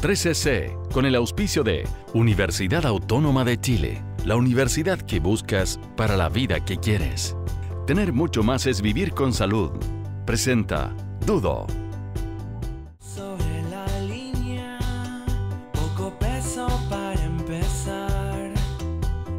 13C, con el auspicio de Universidad Autónoma de Chile, la universidad que buscas para la vida que quieres. Tener mucho más es vivir con salud. Presenta Dudo. Sobre la línea, poco peso para empezar.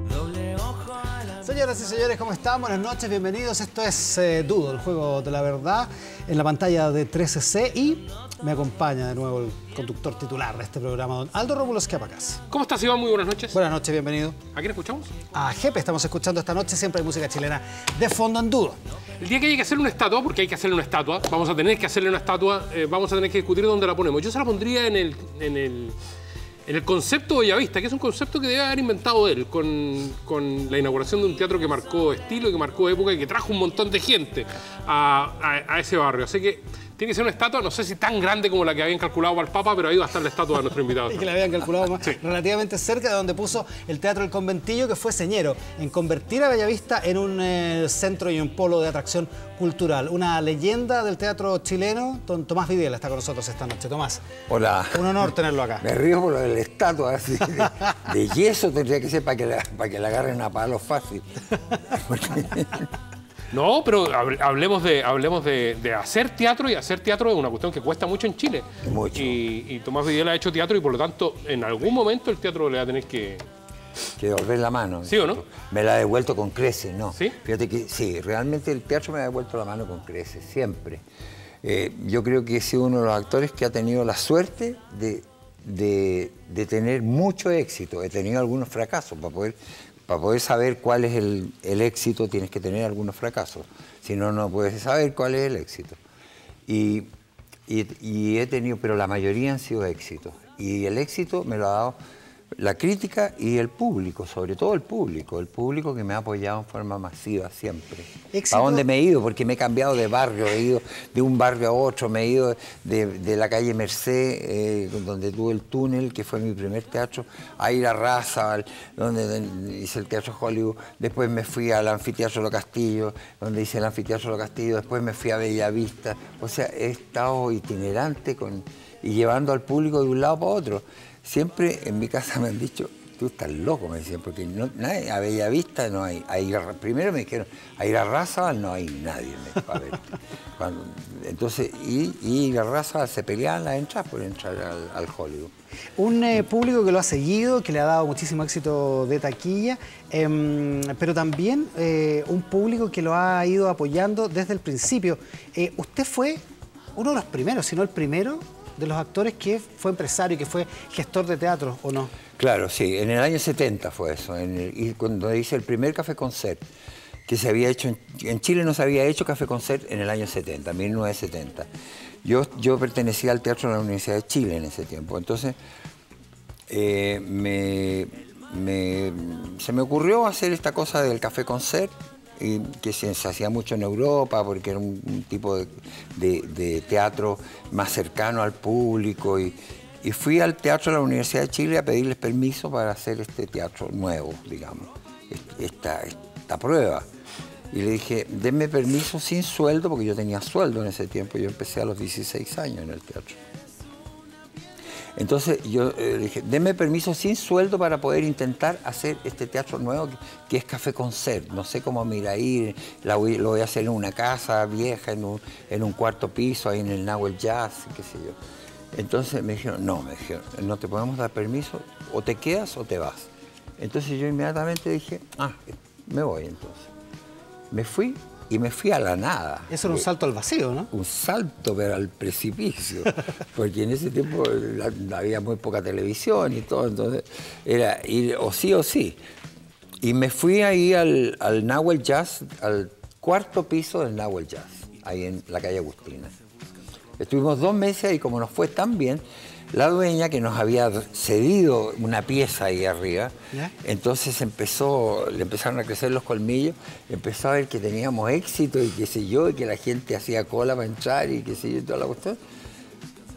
Doble ojo a la Señoras y señores, ¿cómo están? Buenas noches, bienvenidos. Esto es eh, Dudo, el juego de la verdad, en la pantalla de 13C y me acompaña de nuevo el conductor titular de este programa, don Aldo Rómulo Schiapacas. ¿Cómo estás, Iván? Muy buenas noches. Buenas noches, bienvenido. ¿A quién escuchamos? A Jepe estamos escuchando esta noche, siempre hay música chilena de fondo en Dudo. El día que haya que hacerle una estatua, porque hay que hacerle una estatua, vamos a tener que hacerle una estatua, eh, vamos a tener que discutir dónde la ponemos. Yo se la pondría en el, en el, en el concepto de Bellavista, que es un concepto que debe haber inventado él, con, con la inauguración de un teatro que marcó estilo, que marcó época y que trajo un montón de gente a, a- a ese barrio. Así que tiene que ser una estatua, no sé si tan grande como la que habían calculado para el Papa, pero ahí va a estar la estatua de nuestro invitado. Y que la habían calculado más, Sí. relativamente cerca de donde puso el Teatro El Conventillo, que fue señero en convertir a Bellavista en un eh, centro y un polo de atracción cultural. Una leyenda del teatro chileno, don Tomás Videla está con nosotros esta noche. Tomás, Hola. un honor tenerlo acá. Me río por lo de la estatua así de, de yeso tendría que ser para que la, para que la agarren a palos fácil. Porque- No, pero hab- hablemos de hablemos de, de hacer teatro y hacer teatro es una cuestión que cuesta mucho en Chile. Mucho. Y, y Tomás Videla ha hecho teatro y por lo tanto en algún momento el teatro le va a tener que... que devolver la mano. ¿Sí o no? Me la ha devuelto con creces, ¿no? ¿Sí? Fíjate que sí, realmente el teatro me ha devuelto la mano con creces, siempre. Eh, yo creo que he sido uno de los actores que ha tenido la suerte de, de- de tener mucho éxito. He tenido algunos fracasos. Para poder, para poder saber cuál es el, el éxito tienes que tener algunos fracasos. Si no, no puedes saber cuál es el éxito. Y, y- y he tenido, pero la mayoría han sido éxitos. Y el éxito me lo ha dado la crítica y el público, sobre todo el público, el público que me ha apoyado en forma masiva siempre. Éxito- ¿A dónde me he ido? Porque me he cambiado de barrio, he ido de un barrio a otro, me he ido de, de la calle Merced, eh, donde tuve el túnel, que fue mi primer teatro, a ir a Raza, donde hice el Teatro Hollywood, después me fui al Anfiteatro Lo Castillo, donde hice el Anfiteatro Lo Castillo, después me fui a Bellavista, o sea, he estado itinerante con, y llevando al público de un lado para otro. Siempre en mi casa me han dicho, tú estás loco, me decían, porque no, nadie- a Bellavista no hay, a ir a- primero me dijeron, a ir a Raza no hay nadie para verte. Cuando- entonces, y, y a Raza se peleaban las entradas por entrar al, al Hollywood. Un eh, público que lo ha seguido, que le ha dado muchísimo éxito de taquilla, em, pero también eh, un público que lo ha ido apoyando desde el principio. Eh, usted fue uno de los primeros, si no el primero, de los actores que fue empresario y que fue gestor de teatro, ¿o no? Claro, sí, en el año 70 fue eso, en y cuando hice el primer café concert, que se había hecho, en, Chile no se había hecho café concert en el año 70, 1970. Yo, yo pertenecía al teatro de la Universidad de Chile en ese tiempo, entonces eh, me- se me ocurrió hacer esta cosa del café concert, que se, hacía mucho en Europa, porque era un, tipo de, de- teatro más cercano al público. Y, y fui al Teatro de la Universidad de Chile a pedirles permiso para hacer este teatro nuevo, digamos, est- esta, esta prueba. Y le dije, denme permiso sin sueldo, porque yo tenía sueldo en ese tiempo, yo empecé a los 16 años en el teatro. Entonces yo eh, dije, denme permiso sin sueldo para poder intentar hacer este teatro nuevo que, es Café Concert. No sé cómo me irá a ir, lo voy a hacer en una casa vieja, en un, en un cuarto piso, ahí en el Nahuel Jazz, qué sé yo. Entonces me dijeron, no, me dijeron, no te podemos dar permiso, o te quedas o te vas. Entonces yo inmediatamente dije, ah, me voy entonces. Me fui y me fui a la nada. Eso era un Eh, salto al vacío, ¿no? un salto pero al precipicio, porque en ese tiempo había muy poca televisión y todo, entonces era ir o sí o sí. Y me fui ahí al, al Nahuel Jazz, al cuarto piso del Nahuel Jazz, ahí en la calle Agustina. Estuvimos dos meses y como nos fue tan bien, la dueña que nos había cedido una pieza ahí arriba, entonces empezó, le empezaron a crecer los colmillos, empezó a ver que teníamos éxito y qué sé yo, y que la gente hacía cola para entrar y qué sé yo, y toda la cuestión.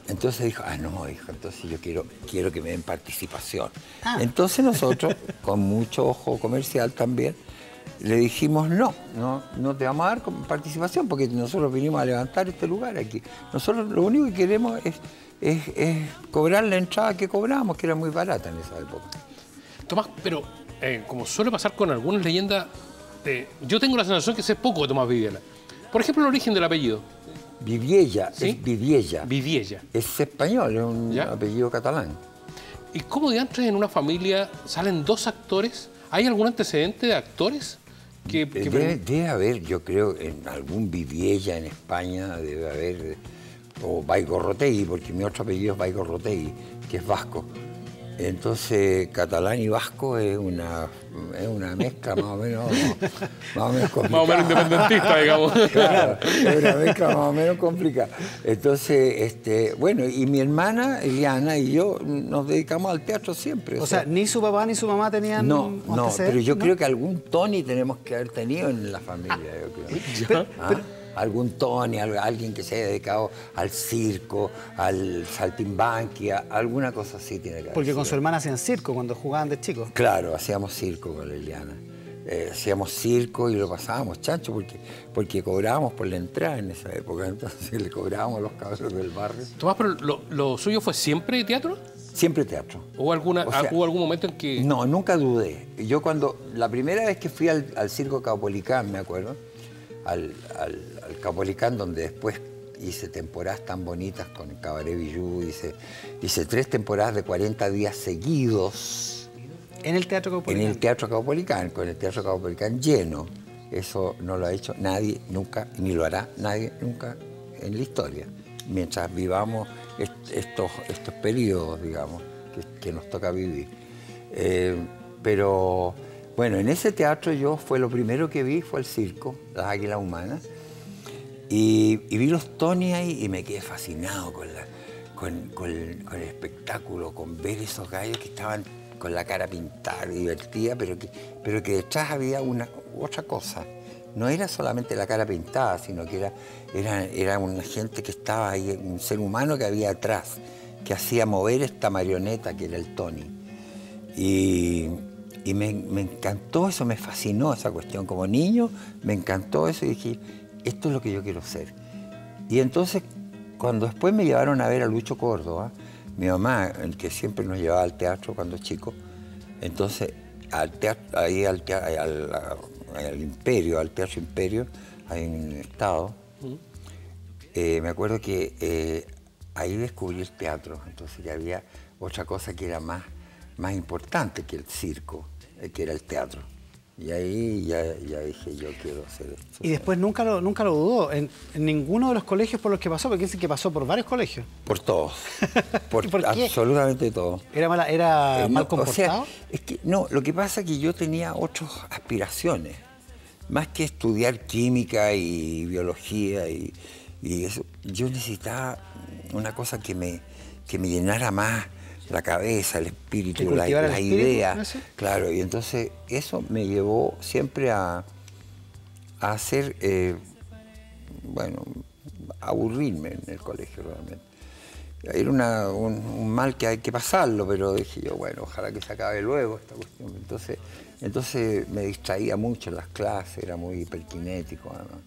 Entonces dijo, ah, no, hijo, entonces yo quiero, quiero que me den participación. Ah. Entonces nosotros, con mucho ojo comercial también, le dijimos no, no, no te vamos a dar participación porque nosotros vinimos a levantar este lugar aquí. Nosotros lo único que queremos es, es- es cobrar la entrada que cobramos, que era muy barata en esa época. Tomás, pero eh, como suele pasar con algunas leyendas, eh, yo tengo la sensación que sé poco de Tomás Viviela. Por ejemplo, el origen del apellido, Viviella, ¿Sí? es Viviella. Viviella. es español, es un ¿Ya? apellido catalán. ¿Y cómo de antes en una familia salen dos actores? ¿Hay algún antecedente de actores? Que, que- Debe, debe haber, yo creo, en algún Viviella en España, debe haber, o Baigorrotegui, porque mi otro apellido es Baigorrotegui, que es vasco. Entonces, catalán y vasco es una, es una mezcla más o menos, más o menos más o complicada. menos independentista, digamos. Claro, es una mezcla más o menos complicada. Entonces, este, bueno, y mi hermana Eliana y yo nos dedicamos al teatro siempre. O sea, ni su papá ni su mamá tenían no, no, pero yo ¿no? creo que algún Tony tenemos que haber tenido en la familia, yo creo. ¿Ah? Algún Tony, al- alguien que se haya dedicado al circo, al saltimbanqui, a- alguna cosa así tiene que haber. Porque con su hermana hacían circo cuando jugaban de chicos. Claro, hacíamos circo con Liliana. Eh, hacíamos circo y lo pasábamos chancho porque, porque cobrábamos por la entrada en esa época, entonces le cobrábamos a los cabros del barrio. Tomás, pero lo, lo suyo fue siempre teatro? Siempre teatro. ¿O alguna, O sea, hubo algún momento en que... No, nunca dudé. Yo cuando, la primera vez que fui al, al Circo Caupolicán, me acuerdo, al, al, al Caupolicán, donde después hice temporadas tan bonitas con Cabaret Bijou, hice, hice tres temporadas de 40 días seguidos En el Teatro en Caupolicán. el Teatro Caupolicán, con el Teatro Caupolicán lleno. Eso no lo ha hecho nadie nunca, ni lo hará nadie nunca en la historia. Mientras vivamos est- estos, estos periodos, digamos, que, que nos toca vivir. Eh, pero bueno, en ese teatro yo fue lo primero que vi, fue el circo, las águilas humanas. Y, vi los Tony ahí y me quedé fascinado con, el espectáculo, con ver esos gallos que estaban con la cara pintada, divertida, pero que, detrás había una, otra cosa. No era solamente la cara pintada, sino que era, era, era una gente que estaba ahí, un ser humano que había atrás, que hacía mover esta marioneta que era el Tony. Y, y me, me encantó eso, me fascinó esa cuestión. Como niño me encantó eso y dije, esto es lo que yo quiero ser. Y entonces, cuando después me llevaron a ver a Lucho Córdoba, mi mamá, el que siempre nos llevaba al teatro cuando chico, entonces al teatro, ahí al, tea- al- al Imperio, al Teatro Imperio, ahí en el Estado, eh, me acuerdo que eh, ahí descubrí el teatro, entonces ya había otra cosa que era más, más importante que el circo, que era el teatro. Y ahí ya, ya dije, yo quiero hacer esto. Y después nunca lo, nunca lo dudó en, en ninguno de los colegios por los que pasó, porque dicen que pasó por varios colegios. Por todos, por, absolutamente todo. ¿Era, mala- era Eh, mal no, o sea, comportado? es que no, lo que pasa es que yo tenía otras aspiraciones, más que estudiar química y biología y, y eso, yo necesitaba una cosa que me, que me llenara más la cabeza, el espíritu, ¿Que la, idea. Claro, y entonces eso me llevó siempre a, a hacer, eh, bueno, aburrirme en el colegio realmente. Era una- un, un mal que hay que pasarlo, pero dije yo, bueno, ojalá que se acabe luego esta cuestión. Entonces, entonces me distraía mucho en las clases, era muy hiperkinético además.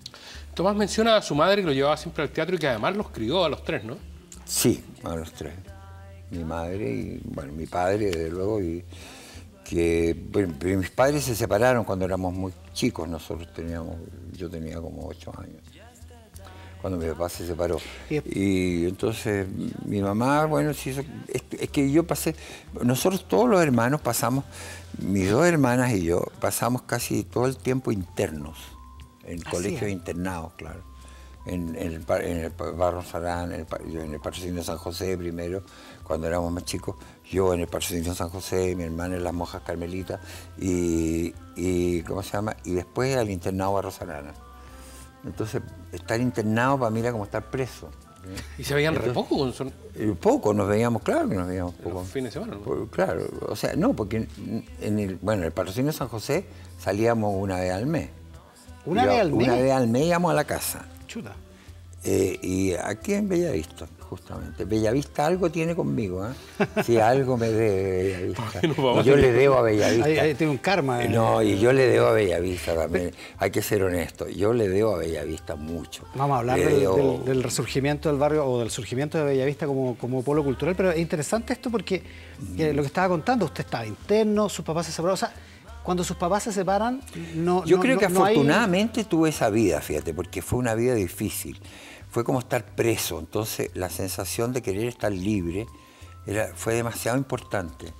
Tomás menciona a su madre que lo llevaba siempre al teatro y que además los crió a los tres, ¿no? Sí, a los tres. Mi madre y, bueno, mi padre, desde luego, y que bueno, mis padres se separaron cuando éramos muy chicos, nosotros teníamos, yo tenía como ocho años, cuando mi papá se separó. Y- entonces mi mamá, bueno, sí, es, que yo pasé, nosotros todos los hermanos pasamos, mis dos hermanas y yo, pasamos casi todo el tiempo internos, en colegios internados, claro. En, en el, en el Barro Sarán, en el, en el patrocinio de San José primero, cuando éramos más chicos, yo en el patrocinio de San José, mi hermana en las monjas carmelitas, y, y, ¿cómo se llama? Y después al internado Barro Sarana. Entonces, estar internado para mí era como estar preso. Y se veían re poco con son- Eh, Poco, nos veíamos, claro que nos veíamos poco. los fines de semana, ¿no? Por- claro, o sea, no, porque en, en el, bueno, en el patrocinio de San José salíamos una vez al mes. ¿Una Iba- vez al mes? Una vez al mes íbamos a la casa. Chuta. Eh, y aquí en Bellavista. Justamente. Bellavista algo tiene conmigo, ¿eh? Sí, algo me debe Bellavista. Y yo le debo a Bellavista. Ahí, ahí tiene un karma. eh. No, y yo le debo a Bellavista también. Hay que ser honesto. Yo le debo a Bellavista mucho. Vamos a hablar del, debo- del- del resurgimiento del barrio o del surgimiento de Bellavista como, como polo cultural, pero es interesante esto porque eh, lo que estaba contando, usted estaba interno, sus papás se separaron, o sea, cuando sus papás se separan, no Yo no- creo no- que no hay- afortunadamente tuve esa vida, fíjate, porque fue una vida difícil. Fue como estar preso. Entonces, la sensación de querer estar libre era, fue demasiado importante.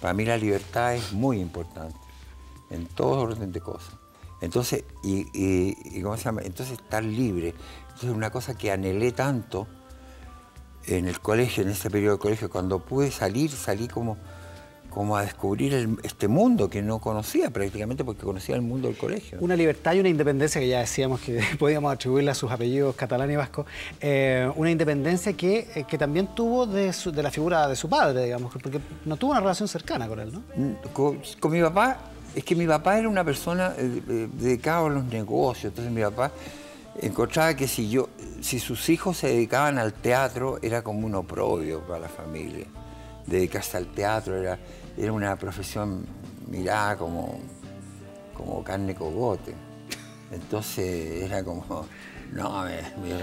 Para mí la libertad es muy importante, en todo orden de cosas. Entonces, y, y- ¿cómo se llama? Entonces, estar libre. Entonces, una cosa que anhelé tanto en el colegio, en ese periodo de colegio, cuando pude salir, salí como, como a descubrir el- este mundo que no conocía prácticamente porque conocía el mundo del colegio. Una libertad y una independencia que ya decíamos que podíamos atribuirle a sus apellidos catalán y vasco, eh, una independencia que, eh, que también tuvo de, su- de la figura de su padre, digamos, porque no tuvo una relación cercana con él, ¿no? Mm, Con, con mi papá, es que mi papá era una persona eh, dedicada a los negocios, entonces mi papá encontraba que si yo, si sus hijos se dedicaban al teatro, era como un oprobio para la familia. Dedicarse al teatro era, era una profesión mirada como, como carne cogote. Entonces era como, no,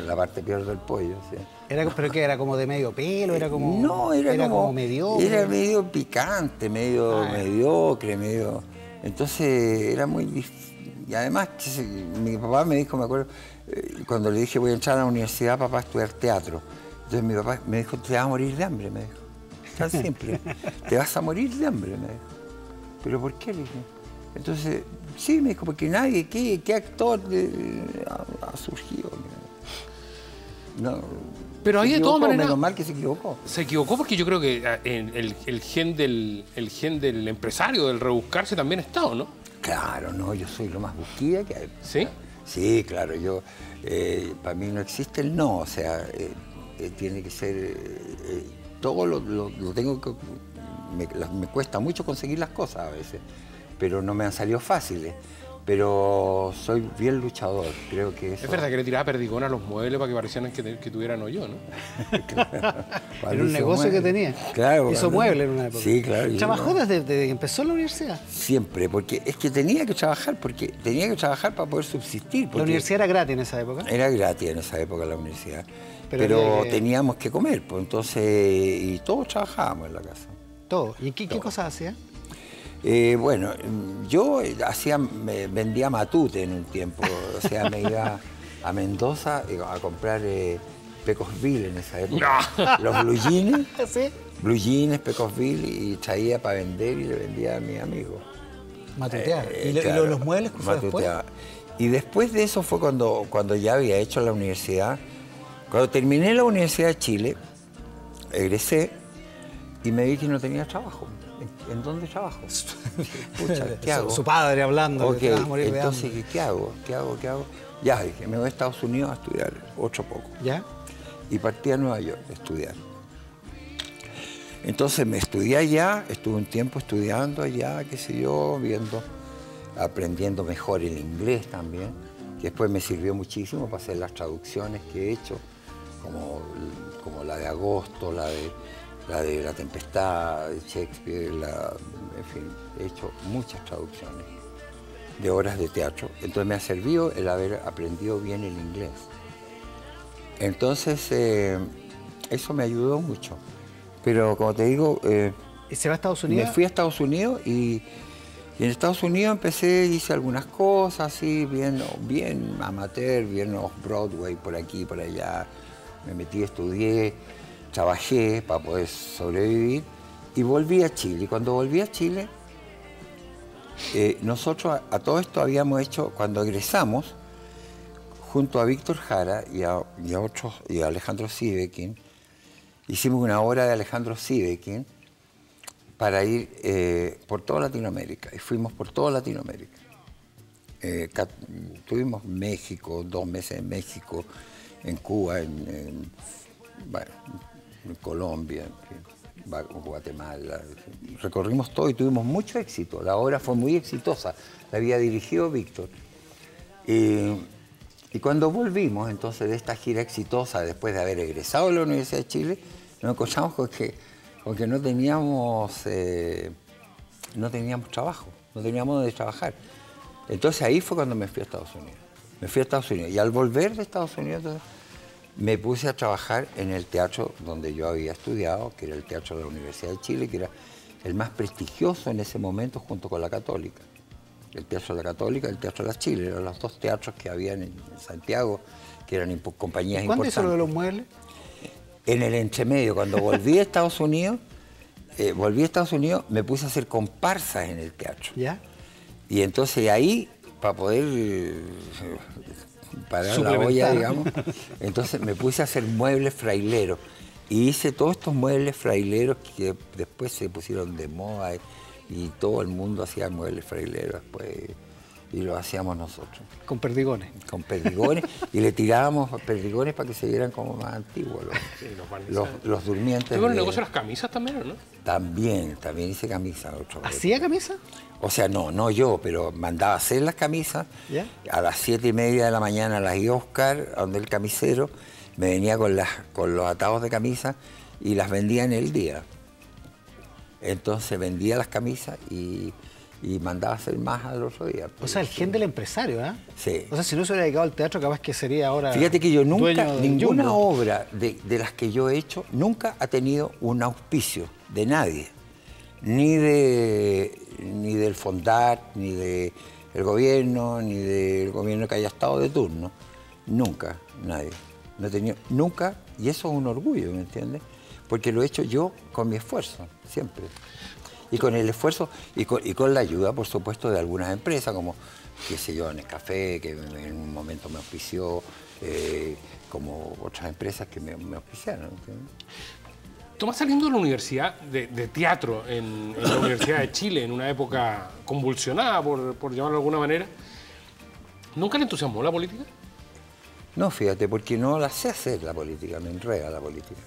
la parte peor del pollo. Era, ¿Pero qué? ¿Era como de medio pelo? ¿Era como, No, era, como, mediocre? Era medio picante, medio Ah, mediocre, medio. Entonces era muy difícil. Y además, mi papá me dijo, me acuerdo, eh, cuando le dije voy a entrar a la universidad, papá, a estudiar teatro. Entonces mi papá me dijo, te vas a morir de hambre, me dijo. Tan simple. te vas a morir de hambre, me dijo. ¿Pero por qué? Le dije. Entonces, sí, me dijo, porque nadie, ¿qué, qué actor de- ha, ha surgido? No, Pero ahí de todas maneras- Menos mal que se equivocó. Se equivocó porque yo creo que eh, en el, el gen del, el gen del empresario, del rebuscarse, también está, ¿o no? Claro, no, yo soy lo más busquilla que hay. ¿Sí? Sí, claro, yo, eh, para mí no existe el no, o sea, eh, eh, tiene que ser, eh, eh, todo lo, lo- lo tengo que, me, me cuesta mucho conseguir las cosas a veces, pero no me han salido fáciles, pero soy bien luchador, creo que eso... Es verdad que le tiraba perdigón a los muebles para que parecieran que, te- que tuvieran hoyo, ¿no? Era un negocio que tenía. Claro. Hizo cuando- muebles en una época. Sí, claro. ¿Trabajó no- desde, desde que empezó la universidad? Siempre, porque es que tenía que trabajar, porque tenía que trabajar para poder subsistir. La universidad era gratis en esa época. Era gratis en esa época la universidad. Pero Pero, había que- teníamos que comer, pues entonces, y todos trabajábamos en la casa. Todo. ¿Y qué, qué cosas hacía? Eh, bueno, yo eh, hacía, me vendía matute en un tiempo, o sea, me iba a Mendoza a comprar eh, Pecosville en esa época. Los blue jeans, ¿Sí? blue jeans, Pecosville, y traía para vender y le vendía a mis amigos. Matutear. Eh, ¿Y, lo- claro, los muebles que fue después? Y después de eso fue cuando, cuando ya había hecho la universidad. Cuando terminé la Universidad de Chile, egresé y me vi que no tenía trabajo. ¿En, dónde trabajo? Pucha, ¿qué hago? Su, padre hablando. Ok, que morir de entonces. ¿qué, qué hago? ¿Qué hago? ¿Qué hago? Ya dije, me voy a Estados Unidos a estudiar otro poco ¿Ya? y partí a Nueva York a estudiar. Entonces me estudié allá, estuve un tiempo estudiando allá, qué sé yo, viendo, aprendiendo mejor el inglés también, que después me sirvió muchísimo para hacer las traducciones que he hecho, como, como la de Agosto, la de la de La Tempestad, de Shakespeare, la, en fin, he hecho muchas traducciones de obras de teatro. Entonces me ha servido el haber aprendido bien el inglés. Entonces, eh, eso me ayudó mucho. Pero como te digo, eh, ¿Y se va a Estados Unidos? me fui a Estados Unidos y, y en Estados Unidos empecé, hice algunas cosas así, bien, bien amateur, bien off-Broadway, por aquí, por allá. Me metí, estudié, trabajé para poder sobrevivir y volví a Chile. Y cuando volví a Chile, eh, nosotros a, todo esto habíamos hecho, cuando egresamos, junto a Víctor Jara y a, y a otros, y a Alejandro Sivekin, hicimos una obra de Alejandro Sivekin para ir eh, por toda Latinoamérica. Y fuimos por toda Latinoamérica. Eh, tuvimos México, dos meses en México, en Cuba, en, Colombia, en Guatemala. Recorrimos todo y tuvimos mucho éxito. La obra fue muy exitosa. La había dirigido Víctor. Y, cuando volvimos, entonces, de esta gira exitosa, después de haber egresado de la Universidad de Chile, nos encontramos con que, con que no, teníamos, eh, no teníamos trabajo, no teníamos donde trabajar. Entonces ahí fue cuando me fui a Estados Unidos. Me fui a Estados Unidos. Y al volver de Estados Unidos, me puse a trabajar en el teatro donde yo había estudiado, que era el Teatro de la Universidad de Chile, que era el más prestigioso en ese momento junto con la Católica. El Teatro de la Católica y el Teatro de la Chile, eran los dos teatros que habían en Santiago, que eran impo- compañías ¿Cuándo hizo lo de importantes. los muebles? En el entremedio, cuando volví a Estados Unidos, eh, volví a Estados Unidos, me puse a hacer comparsas en el teatro. ¿Ya? Y entonces ahí, para poder eh, parar la olla, digamos, entonces me puse a hacer muebles fraileros. Y hice todos estos muebles fraileros que después se pusieron de moda y, y todo el mundo hacía muebles fraileros después. Y lo hacíamos nosotros, Con perdigones. con perdigones, y le tirábamos perdigones para que se vieran como más antiguos los, Sí, los los, los durmientes. ¿Tú con el de- negocio de las camisas también, o no? También, también hice camisas. ¿Hacía camisa? o sea, no, no yo, pero mandaba a hacer las camisas. ¿Ya? A las siete y media de la mañana las iba a buscar donde el camisero, me venía con, las, con los atados de camisa y las vendía en el día. Entonces vendía las camisas y, y mandaba a hacer más al otro día. O sea, el gen del empresario, ¿ah? Sí. O sea, si no se hubiera dedicado al teatro, capaz que sería ahora. Fíjate que yo nunca, ninguna Jumbo. obra de, de las que yo he hecho, nunca ha tenido un auspicio de nadie. Ni de ni del Fondat, ni del gobierno, ni del gobierno que haya estado de turno. Nunca, nadie. No he tenido, nunca, y eso es un orgullo, ¿me entiendes? Porque lo he hecho yo con mi esfuerzo, siempre. Y con el esfuerzo y con, y con la ayuda, por supuesto, de algunas empresas, como, qué sé yo, Nescafé, que en un momento me auspició, eh, como otras empresas que me, me. Tomás saliendo de la universidad de, de teatro en, en la Universidad de Chile, en una época convulsionada, por, por llamarlo de alguna manera, ¿nunca le entusiasmó la política? No, fíjate, porque no la sé hacer la política, me enreda la política.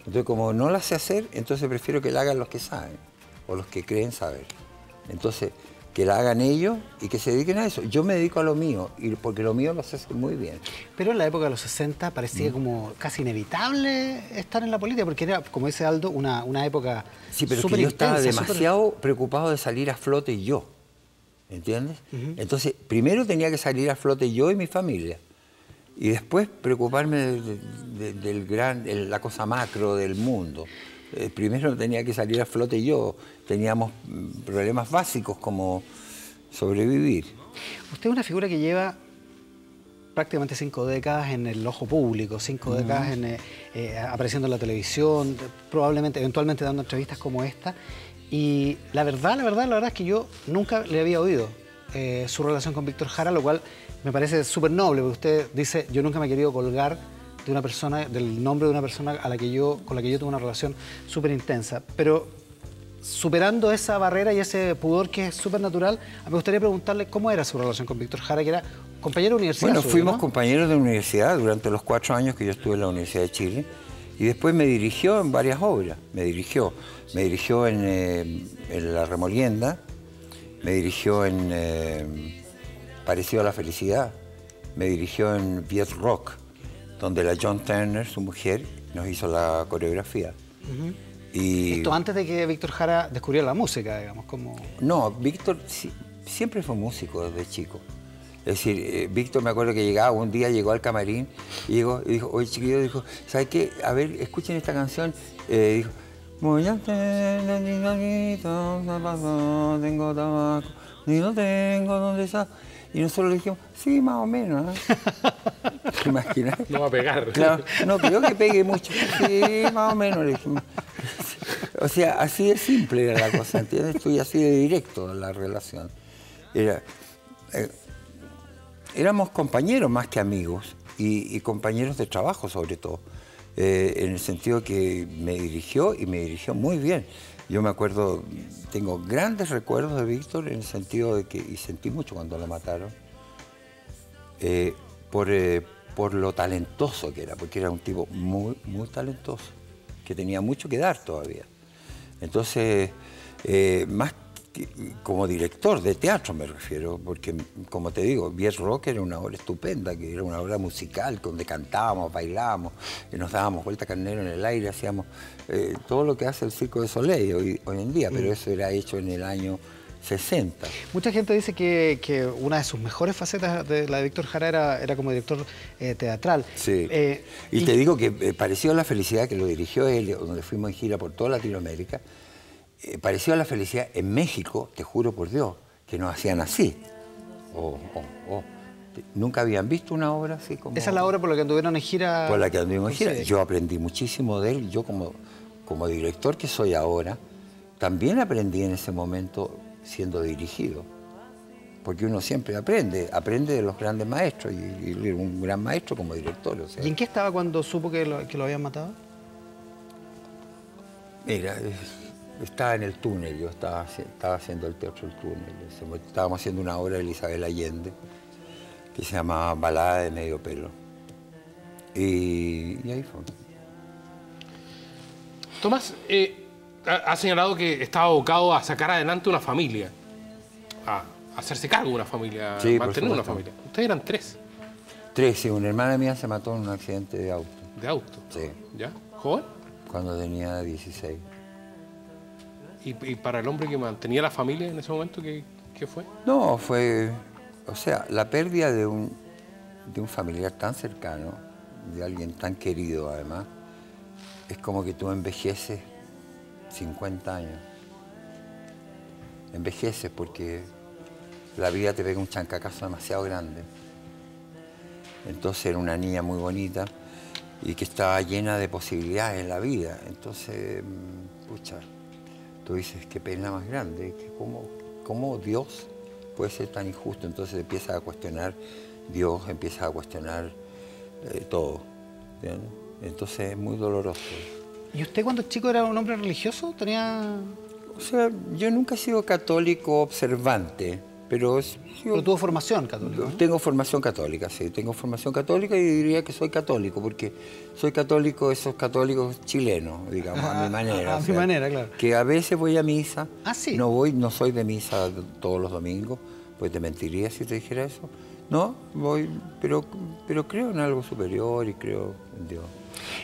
Entonces, como no la sé hacer, entonces prefiero que la hagan los que saben o los que creen saber. Entonces, que la hagan ellos y que se dediquen a eso. Yo me dedico a lo mío, y porque lo mío lo sé muy bien. Pero en la época de los 60 parecía como casi inevitable estar en la política, porque era, como dice Aldo, una, una época. Sí, pero es que yo estaba intensa, demasiado preocupado de salir a flote yo. ¿Entiendes? Entonces, primero tenía que salir a flote yo y mi familia. Y después preocuparme de, de- de- del gran, la cosa macro del mundo. Eh, primero tenía que salir a flote yo. Teníamos mm, problemas básicos como sobrevivir. Usted es una figura que lleva prácticamente cinco décadas en el ojo público, cinco décadas en, eh, eh, apareciendo en la televisión, probablemente, eventualmente dando entrevistas como esta. Y la verdad, la verdad, la verdad es que yo nunca le había oído eh, su relación con Víctor Jara, lo cual me parece súper noble, porque usted dice, yo nunca me he querido colgar de una persona, del nombre de una persona a la que yo, con la que yo tuve una relación súper intensa. Pero superando esa barrera y ese pudor que es súper natural, me gustaría preguntarle cómo era su relación con Víctor Jara, que era compañero de universidad. Bueno, fuimos ¿no? compañeros de universidad durante los cuatro años que yo estuve en la Universidad de Chile y después me dirigió en varias obras. Me dirigió, me dirigió en, eh, en La Remolienda, me dirigió en eh, Parecido a la Felicidad, me dirigió en Viet Rock, donde la John Turner, su mujer, nos hizo la coreografía. Y, Esto antes de que Víctor Jara descubriera la música, digamos, como... no, Víctor si- siempre fue músico desde chico. Es decir, eh, Víctor me acuerdo que llegaba, un día llegó al camarín y, llegó, y dijo, oye chiquillo, dijo, ¿sabes qué? A ver, escuchen esta canción. Eh, dijo, zapato, tengo tabaco, y no tengo está. Y nosotros le dijimos, sí, más o menos. ¿eh?". ¿Te imaginas? No va a pegar. Claro, no creo que pegue mucho. Sí, más o menos. le dijimos. O sea, así de simple era la cosa, ¿entiendes? Estoy así de directo en la relación. Era, eh, éramos compañeros más que amigos y, y compañeros de trabajo sobre todo, eh, en el sentido que me dirigió y me dirigió muy bien. Yo me acuerdo, tengo grandes recuerdos de Víctor en el sentido de que, y sentí mucho cuando lo mataron, eh, por, eh, por lo talentoso que era, porque era un tipo muy, muy talentoso, que tenía mucho que dar todavía. Entonces, eh, más como director de teatro me refiero, porque como te digo, Bies Rock era una obra estupenda, que era una obra musical donde cantábamos, bailábamos, y nos dábamos vuelta carnero en el aire, hacíamos eh, todo lo que hace el Circo de Soleil hoy, hoy en día, pero eso era hecho en el año 60. Mucha gente dice que, que una de sus mejores facetas de la de Víctor Jara era, era como director eh, teatral. Sí. Eh, y, te digo que eh, pareció la felicidad que lo dirigió él, donde fuimos en gira por toda Latinoamérica, eh, pareció a la felicidad en México, te juro por Dios, que nos hacían así. Oh, oh, oh. Nunca habían visto una obra así como... Esa es la obra por la que anduvieron en gira. por la que anduvimos en gira. Yo aprendí muchísimo de él. Yo como, como director que soy ahora, también aprendí en ese momento siendo dirigido. Porque uno siempre aprende, aprende de los grandes maestros y, un gran maestro como director. o sea. ¿Y en qué estaba cuando supo que lo, que lo habían matado? Mira, eh, estaba en el túnel, yo estaba, haci- estaba haciendo el teatro del túnel. Estábamos haciendo una obra de Elizabeth Allende que se llamaba Balada de Medio Pelo. Y, y ahí fue. Tomás, eh, ha, señalado que estaba abocado a sacar adelante una familia, a hacerse cargo de una familia, Sí, por mantener una familia. Ustedes eran tres Tres, sí, una hermana mía se mató en un accidente de auto, de auto, sí, ¿ya? ¿Joven? cuando tenía 16. Y, para el hombre que mantenía la familia en ese momento, ¿qué, qué fue? No, fue, o sea, la pérdida de un, de un familiar tan cercano, de alguien tan querido además, es como que tú envejeces 50 años. Envejeces porque la vida te pega un chancacazo demasiado grande. Entonces era una niña muy bonita y que estaba llena de posibilidades en la vida. Entonces, pucha, tú dices, qué pena más grande, que cómo, cómo Dios puede ser tan injusto. Entonces empiezas a cuestionar Dios, empiezas a cuestionar eh, todo. Entonces es muy doloroso. ¿Y usted cuando chico era un hombre religioso? ¿Tenía...? O sea, yo nunca he sido católico observante, pero yo Pero tuvo formación católica, ¿no? tengo formación católica, sí, tengo formación católica y diría que soy católico, porque soy católico, esos católicos chilenos, digamos, a mi manera. a mi sea, manera, claro. Que a veces voy a misa. Ah, sí. No voy, no soy de misa todos los domingos, pues te mentiría si te dijera eso. No, voy, pero, pero creo en algo superior y creo en Dios.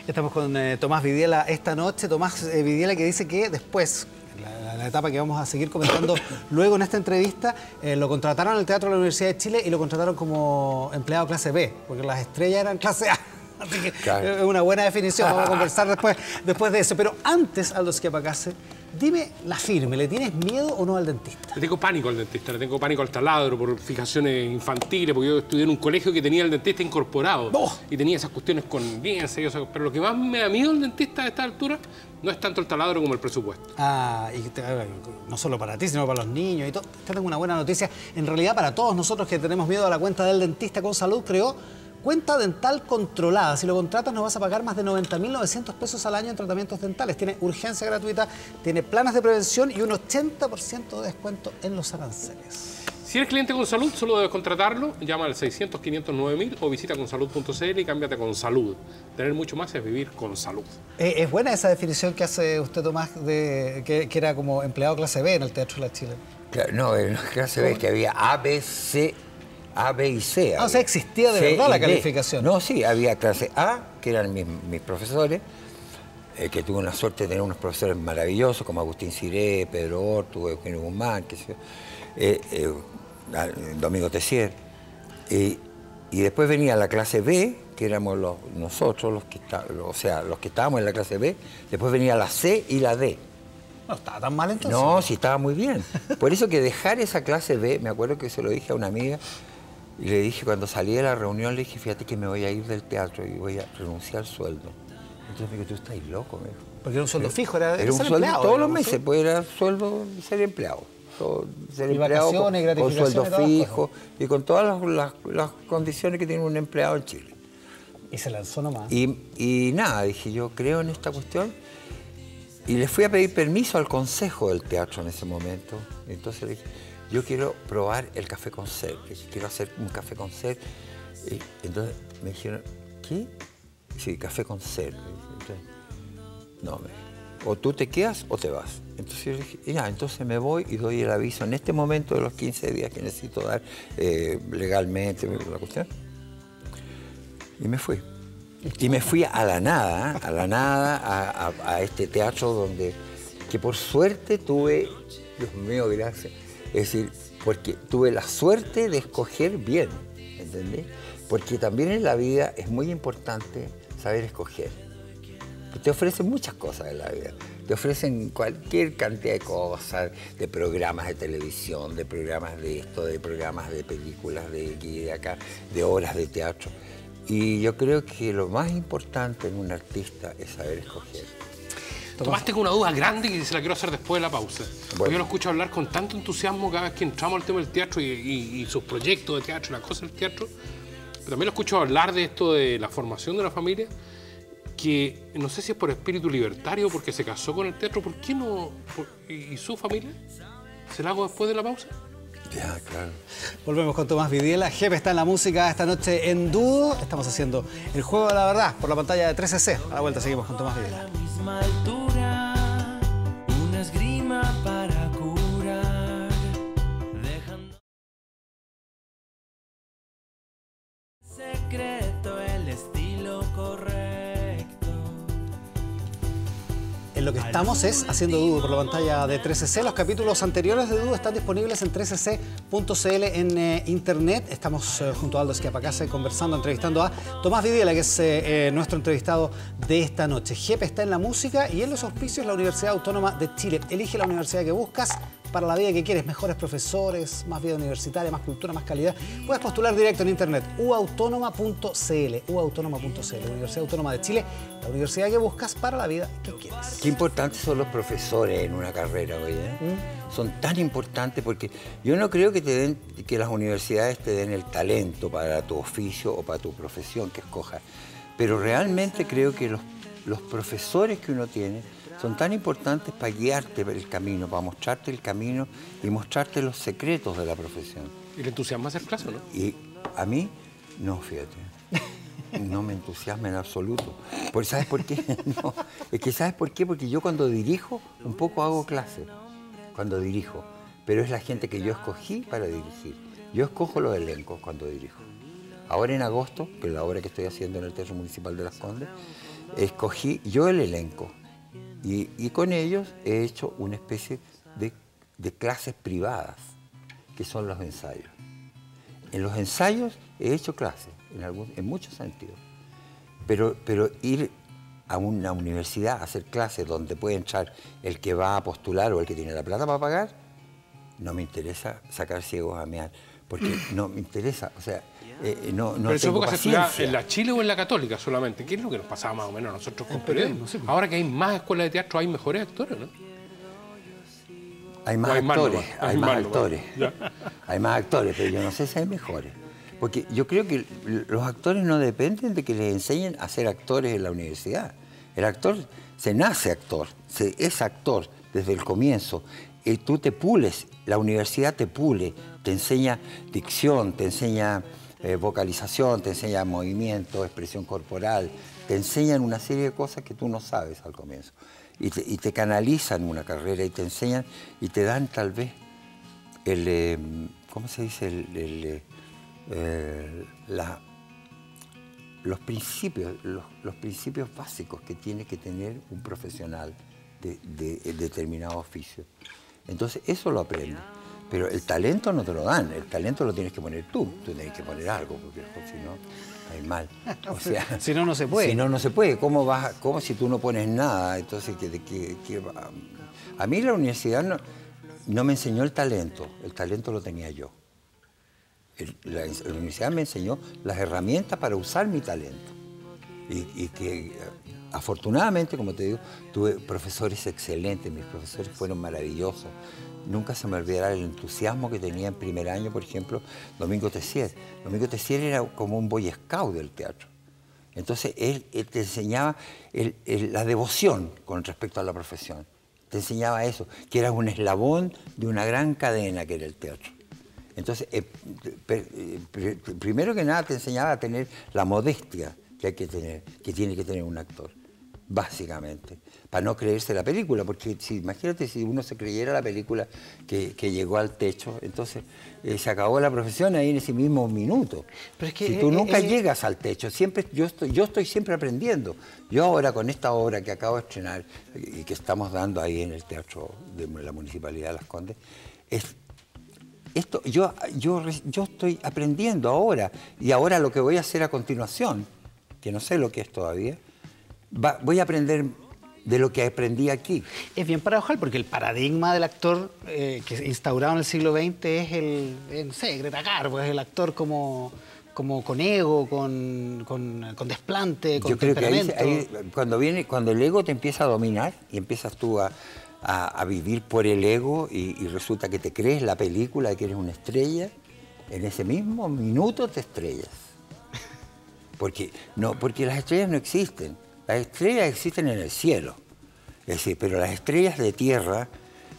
Estamos con eh, Tomás Vidiela esta noche. Tomás eh, Vidiela que dice que después, la, la- la etapa que vamos a seguir comentando luego en esta entrevista, eh, lo contrataron al Teatro de la Universidad de Chile y lo contrataron como empleado clase B, porque las estrellas eran clase A. Así que Claro. es una buena definición, vamos a conversar después, después de eso. Pero antes, Aldo Schiapacase, dime la firme, ¿le tienes miedo o no al dentista? Le tengo pánico al dentista, le tengo pánico al taladro por fijaciones infantiles, porque yo estudié en un colegio que tenía el dentista incorporado ¡Oh! y tenía esas cuestiones con y eso. Pero lo que más me da miedo al dentista a esta altura no es tanto el taladro como el presupuesto. Ah, y te- no solo para ti, sino para los niños y todo. Te tengo una buena noticia. En realidad, para todos nosotros que tenemos miedo a la cuenta del dentista con salud, creó cuenta dental controlada. Si lo contratas, nos vas a pagar más de 90.900 pesos al año en tratamientos dentales. Tiene urgencia gratuita, tiene planes de prevención y un 80% de descuento en los aranceles. Si eres cliente con salud, solo debes contratarlo, llama al 600 509 mil o visita consalud.cl y cámbiate con salud. Tener mucho más es vivir con salud. Eh, es buena esa definición que hace usted, Tomás, de que, que era como empleado clase B en el Teatro de la Chile. Claro, no, en la clase B que había A, B, C, A, B y C. Ah, o sea, existía de C verdad la calificación. No, sí, había clase A, que eran mis, mis profesores, eh, que tuve una suerte de tener unos profesores maravillosos como Agustín Ciré, Pedro Ortu, Eugenio Guzmán, yo, eh, eh, Domingo Tessier. Y, y después venía la clase B, que éramos los, nosotros, los que, está- o sea, los que estábamos en la clase B. Después venía la C y la D. No estaba tan mal entonces. No, sí estaba muy bien. Por eso que dejar esa clase B, me acuerdo que se lo dije a una amiga, y le dije, cuando salí de la reunión, le dije, fíjate que me voy a ir del teatro y voy a renunciar al sueldo. Entonces me dijo, tú estás loco, me dijo. Porque era un sueldo fijo, era, Era un ser sueldo empleado, todos los meses, pues era sueldo ser empleado. Todo- ser Y empleado con, con gratificaciones, sueldo todas las fijo y con todas las, las- las condiciones que tiene un empleado en Chile. Y se lanzó nomás. Y, y nada, dije yo creo en esta cuestión. Y le fui a pedir permiso al consejo del teatro en ese momento. Entonces le dije, yo quiero probar el café con ser, quiero hacer un café con ser. Y entonces me dijeron, ¿qué? Sí, café con ser. Entonces, no, me o tú te quedas o te vas. Entonces yo dije, ya, entonces me voy y doy el aviso en este momento de los 15 días que necesito dar eh, legalmente la cuestión. Y me fui. Y me fui a la nada, a la nada, a, este teatro donde, que por suerte tuve, Dios mío, gracias, es decir, porque tuve la suerte de escoger bien, ¿entendés? Porque también en la vida es muy importante saber escoger. Te ofrecen muchas cosas en la vida. Te ofrecen cualquier cantidad de cosas, de programas de televisión, de programas de esto, de programas de películas, de aquí y de acá, de horas de teatro. Y yo creo que lo más importante en un artista es saber escoger. Tomás, tengo una duda grande y se la quiero hacer después de la pausa. Porque Bueno. yo lo escucho hablar con tanto entusiasmo cada vez que entramos al tema del teatro y, y- y sus proyectos de teatro, las cosas del teatro. Pero también lo escucho hablar de esto de la formación de la familia, que no sé si es por espíritu libertario, porque se casó con el teatro. ¿Por qué no? por- y, y su familia? ¿Se la hago después de la pausa? Ya, claro. Volvemos con Tomás Vidiela. Jefe está en la música esta noche en dúo. Estamos haciendo el juego de la verdad por la pantalla de 13C. A la vuelta seguimos con Tomás Vidiela. Estamos es haciendo dúo por la pantalla de 13C. Los capítulos anteriores de dúo están disponibles en 13c.cl en eh, internet. Estamos eh, junto a Aldo Esquiapacase conversando, entrevistando a Tomás Vidiela, que es eh, nuestro entrevistado de esta noche. Jepe está en la música y en los auspicios la Universidad Autónoma de Chile. Elige la universidad que buscas para la vida que quieres, mejores profesores, más vida universitaria, más cultura, más calidad. Puedes postular directo en internet, uautónoma.cl, uautónoma.cl, Universidad Autónoma de Chile, la universidad que buscas para la vida que quieres. Qué importantes son los profesores en una carrera, oye. ¿eh? Son tan importantes porque yo no creo que te den, que las universidades te den el talento para tu oficio o para tu profesión que escojas. Pero realmente creo que los, los profesores que uno tiene son tan importantes para guiarte el camino, para mostrarte el camino y mostrarte los secretos de la profesión. ¿Y le entusiasma hacer clase no? Y a mí, no, fíjate. No me entusiasma en absoluto. Por, ¿Sabes por qué? No, es que ¿sabes por qué? Porque yo cuando dirijo, un poco hago clase. Cuando dirijo. Pero es la gente que yo escogí para dirigir. Yo escojo los elencos cuando dirijo. Ahora en agosto, que es la obra que estoy haciendo en el Teatro Municipal de Las Condes, escogí yo el elenco. Y, y con ellos he hecho una especie de, de clases privadas, que son los ensayos. En los ensayos he hecho clases, en, algún- en muchos sentidos. Pero, pero ir a una universidad a hacer clases donde puede entrar el que va a postular o el que tiene la plata para pagar, no me interesa sacar ciegos a mear, porque no me interesa, o sea, eh, eh, no, no Pero eso tengo se en la Chile o en la Católica solamente. ¿Qué es lo que nos pasaba más o menos a nosotros con periodismo? Ahora que hay más escuelas de teatro, hay mejores actores, ¿no? Hay más hay más actores, nomás, hay hay más más actores. Ya. Hay más actores, pero yo no sé si hay mejores. Porque yo creo que los actores no dependen de que les enseñen a ser actores en la universidad. El actor se nace actor, se es actor desde el comienzo. Y tú te pules, la universidad te pule, te enseña dicción, te enseña eh, vocalización, te enseña movimiento, expresión corporal, te enseñan una serie de cosas que tú no sabes al comienzo. Y te, canalizan una carrera y te enseñan y te dan tal vez el, eh, ¿cómo se dice? Eh, la- los principios, los, principios básicos que tiene que tener un profesional de- de determinado oficio. Entonces, eso lo aprende. Pero el talento no te lo dan, el talento lo tienes que poner tú, tú tienes que poner algo, porque si no, hay mal. O sea, Si no, no se puede. Si no, no se puede. ¿Cómo, vas, cómo si tú no pones nada? Entonces, ¿qué, qué- qué va? A mí la universidad no, no me enseñó el talento, el talento lo tenía yo. El- la, la universidad me enseñó las herramientas para usar mi talento. Y, y que eh, afortunadamente, como te digo, tuve profesores excelentes, mis profesores fueron maravillosos. Nunca se me olvidará el entusiasmo que tenía en primer año, por ejemplo, Domingo Tessier. Domingo Tessier era como un boy scout del teatro. Entonces él, te enseñaba la devoción con respecto a la profesión. Te enseñaba eso, que era un eslabón de una gran cadena que era el teatro. Entonces, eh, eh, pri- primero que nada te enseñaba a tener la modestia que hay que tener, que tiene que tener un actor. básicamente, para no creerse la película, porque si, imagínate si uno se creyera la película que, que llegó al techo, entonces eh, se acabó la profesión ahí en ese mismo minuto. Pero es que, si eh, tú eh, nunca eh, llegas al techo, siempre yo estoy, yo estoy siempre aprendiendo. Yo ahora con esta obra que acabo de estrenar y que estamos dando ahí en el Teatro de la Municipalidad de Las Condes, es esto, yo, yo, yo estoy aprendiendo ahora y ahora lo que voy a hacer a continuación, que no sé lo que es todavía, va- voy a aprender de lo que aprendí aquí. Es bien paradojal porque el paradigma del actor eh, que se instaurado en el siglo XX es el, no sé, Greta Garbo, es el actor como, como con ego, con, con, con desplante, con Yo creo que ahí, cuando viene, cuando el ego te empieza a dominar y empiezas tú a, a- a vivir por el ego y, y resulta que te crees la película de que eres una estrella, en ese mismo minuto te estrellas. Porque, no, porque las estrellas no existen. Las estrellas existen en el cielo. Pero las estrellas de tierra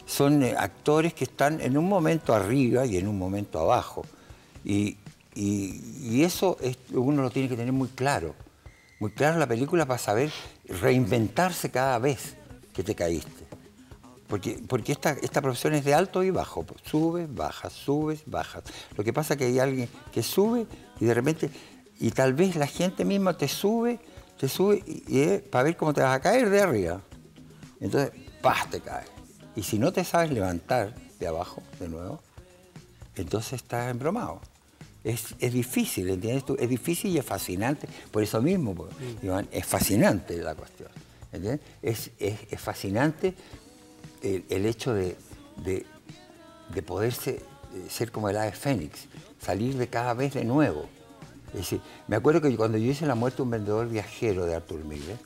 son eh, actores que están en un momento arriba y en un momento abajo. Y, eso es- uno lo tiene que tener muy claro. Muy claro la película para saber reinventarse cada vez que te caíste. Porque, porque esta, esta profesión es de alto y bajo. Subes, bajas, subes, bajas. Lo que pasa es que hay alguien que sube y de repente, y tal vez la gente misma te sube, te sube y, y para ver cómo te vas a caer de arriba. Entonces, ¡pah! te caes. Y si no te sabes levantar de abajo de nuevo, entonces estás embromado. Es, es difícil, ¿entiendes tú? Es difícil y es fascinante. Por eso mismo, pues, Iván, es fascinante la cuestión. ¿entiendes? Es, es- es fascinante el, el hecho de, de, de poderse eh, ser como el ave fénix, salir de cada vez de nuevo. Es decir, me acuerdo que cuando yo hice La muerte de un vendedor viajero de Arthur Miller,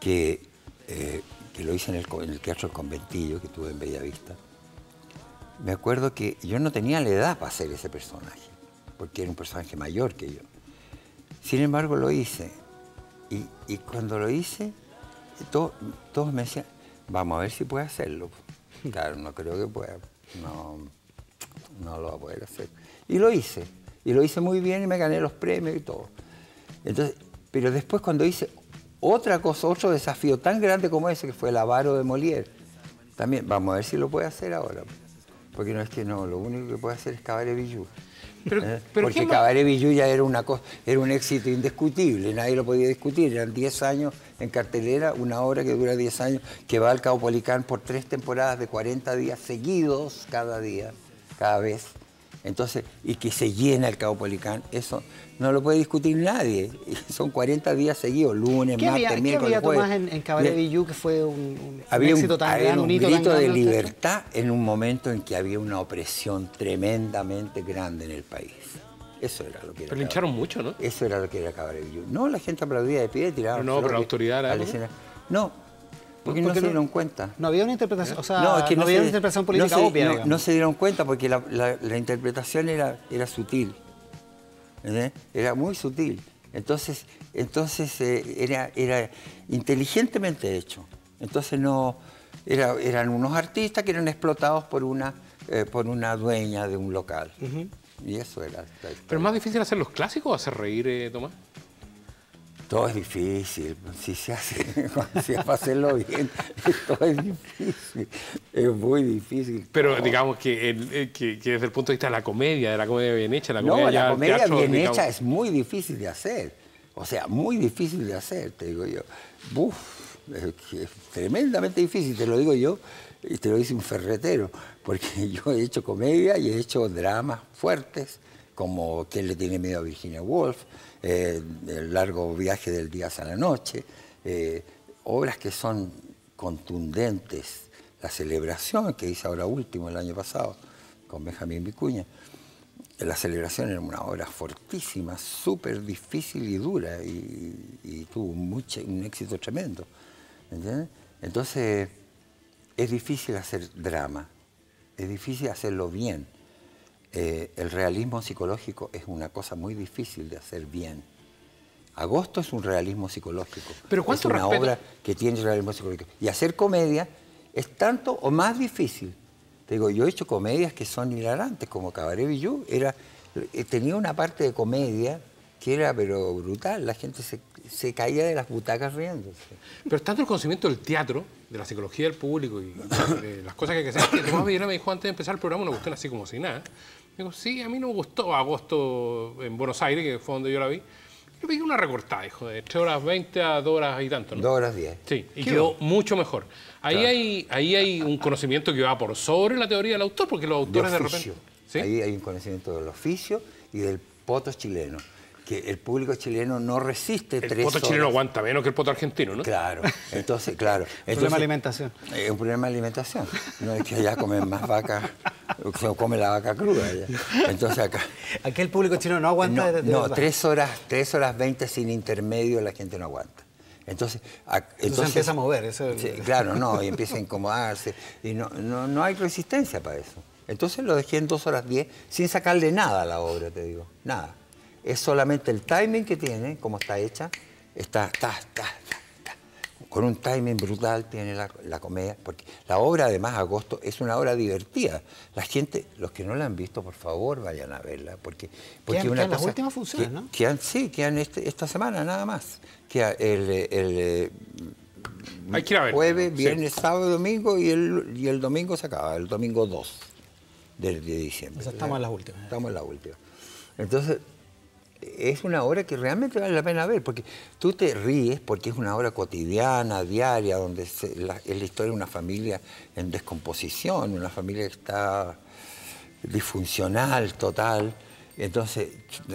que, eh, que lo hice en el, co- en el Teatro El Conventillo, que tuve en Bellavista, me acuerdo que yo no tenía la edad para hacer ese personaje, porque era un personaje mayor que yo. Sin embargo, lo hice. Y, y cuando lo hice, to- todos me decían, vamos a ver si puede hacerlo. Claro, no creo que pueda. No, no lo va a poder hacer. Y lo hice. Y lo hice muy bien y me gané los premios y todo. Entonces, pero después cuando hice otra cosa, otro desafío tan grande como ese, que fue el avaro de Molière, también, vamos a ver si lo puede hacer ahora. Porque no es que no, lo único que puede hacer es Cabaret Bijou. Pero- ¿eh? pero Porque ¿quién va- Cabaret Bijou ya era una cosa, era un éxito indiscutible, nadie lo podía discutir. Eran 10 años en cartelera, una obra que dura 10 años, que va al Caupolicán por tres temporadas de 40 días seguidos cada día, cada vez. Entonces, y que se llena el Caupolicán, eso no lo puede discutir nadie. Son 40 días seguidos, lunes, ¿Qué martes, había, ¿qué miércoles, había jueves. Tomás, en, en Cabaret que fue un, un- Había éxito tan había un un hito tan grito de libertad en un momento en que había una opresión tremendamente grande en el país. Eso era lo que era. Pero le hincharon mucho, ¿no? Eso era lo que era Cabaret Bijou. No, la gente aplaudía de pie, tiraba no, pero la autoridad era. No, porque ¿Por no se dieron cuenta. No había una interpretación, o sea, no, había se- una interpretación política no se, obvia, no- se dieron cuenta porque la, la- la interpretación era, era sutil. Era muy sutil. Entonces, entonces eh, era, era inteligentemente hecho. Entonces no era- eran unos artistas que eran explotados por una, eh, por una dueña de un local. Y eso era. Pero es más difícil hacer los clásicos o hacer reír, eh, Tomás. Todo es difícil, si se hace, si es para hacerlo bien, todo es difícil, es muy difícil. Pero digamos que, el- eh, que, que desde el punto de vista de la comedia, de la comedia bien hecha, la No, comedia ya la comedia teatro, bien digamos, hecha es muy difícil de hacer. O sea, muy difícil de hacer, te digo yo. Que es tremendamente difícil, te lo digo yo, y te lo dice un ferretero, porque yo he hecho comedia y he hecho dramas fuertes, como ¿Quién le tiene miedo a Virginia Woolf? eh, El largo viaje del día a la noche, eh, obras que son contundentes. La celebración que hice ahora último, el año pasado, con Benjamín Vicuña. La celebración era una obra fortísima, súper difícil y dura, y, tuvo mucho, un éxito tremendo. Entonces, es difícil hacer drama, es difícil hacerlo bien. Eh, el realismo psicológico es una cosa muy difícil de hacer bien. Agosto es un realismo psicológico. Pero ¿cuánto es una respeto- obra que tiene realismo psicológico. Y hacer comedia es tanto o más difícil. Te digo, yo he hecho comedias que son hilarantes, como Cabaret Bijou, era, eh, tenía una parte de comedia que era pero brutal, la gente se, se caía de las butacas riéndose. Pero tanto el conocimiento del teatro, de la psicología del público y de las cosas que hay que hacer, que Tomás Villena me dijo antes de empezar el programa una cuestión así como si nada. Me dijo, sí, a mí no me gustó Agosto en Buenos Aires, que fue donde yo la vi. Yo pedí una recortada, dijo, de 3 horas 20 a 2 horas y tanto, ¿no? Dos horas diez. Sí, y quedó mucho mejor. Ahí, hay, ahí hay un conocimiento que va por sobre la teoría del autor, porque los autores de, oficio. repente... ¿Sí? Ahí hay un conocimiento del oficio y del poto chileno, que el público chileno no resiste El tres poto horas. chileno aguanta menos que el poto argentino, ¿no? Claro, entonces, claro. Problema Entonces, de alimentación. Es un problema de alimentación. No es que allá comen más vaca, se come la vaca cruda allá. Entonces acá. Aquí el público chino no aguanta No, de, de no, tres horas, tres horas veinte sin intermedio la gente no aguanta. Entonces, a- entonces, empieza a mover, eso es- Sí, claro, no, y empieza a incomodarse. Y no, no, no hay resistencia para eso. Entonces lo dejé en dos horas diez sin sacarle nada a la obra, te digo. Nada. Es solamente el timing que tiene, como está hecha. Está, está, está, está, está. Con un timing brutal tiene la, la comedia. Porque la obra, además, Agosto, es una obra divertida. La gente, los que no la han visto, por favor, vayan a verla. Porque, porque Quedan- una quedan las últimas funciones, que- ¿no? Quedan, sí, quedan este- esta semana nada más. Queda el, el, eh, Hay que ir a ver. jueves, viernes, sábado, domingo y el, y el domingo se acaba, el domingo 2 de, de diciembre. O sea, estamos en las últimas. Estamos en la última. Entonces, es una obra que realmente vale la pena ver, porque tú te ríes porque es una obra cotidiana, diaria, donde se- la- es la historia de una familia en descomposición, una familia que está disfuncional total. Entonces,